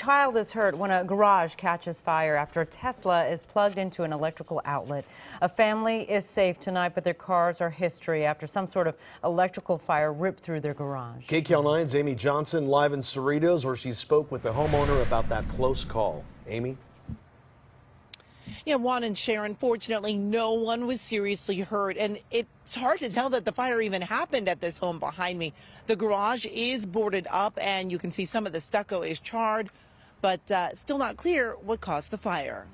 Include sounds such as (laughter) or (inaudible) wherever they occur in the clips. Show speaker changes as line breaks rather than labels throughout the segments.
child is hurt when a garage catches fire after a Tesla is plugged into an electrical outlet. A family is safe tonight, but their cars are history after some sort of electrical fire ripped through their garage.
KCAL 9's Amy Johnson live in Cerritos where she spoke with the homeowner about that close call. Amy?
Yeah, Juan and Sharon, fortunately, no one was seriously hurt. And it's hard to tell that the fire even happened at this home behind me. The garage is boarded up, and you can see some of the stucco is charred, but uh, still not clear what caused the fire.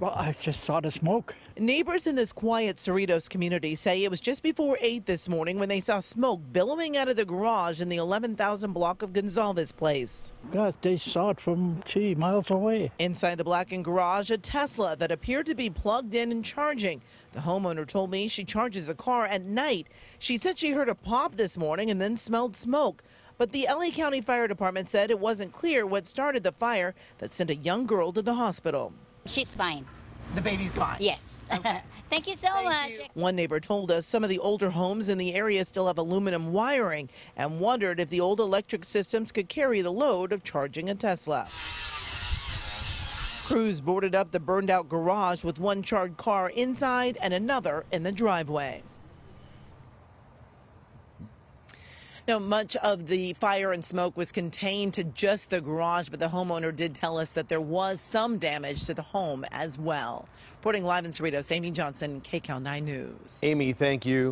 Well, I just saw the smoke.
Neighbors in this quiet Cerritos community say it was just before 8 this morning when they saw smoke billowing out of the garage in the 11,000 block of Gonzalez Place.
God, they saw it from, gee, miles away.
Inside the blackened garage, a Tesla that appeared to be plugged in and charging. The homeowner told me she charges the car at night. She said she heard a pop this morning and then smelled smoke. But the LA County Fire Department said it wasn't clear what started the fire that sent a young girl to the hospital.
She's fine.
The baby's fine.
Yes. (laughs) Thank you so Thank much. You.
One neighbor told us some of the older homes in the area still have aluminum wiring and wondered if the old electric systems could carry the load of charging a Tesla. Crews boarded up the burned out garage with one charred car inside and another in the driveway. Now, much of the fire and smoke was contained to just the garage, but the homeowner did tell us that there was some damage to the home as well. Reporting live in Cerritos, Amy Johnson, KCAL 9 News.
Amy, thank you.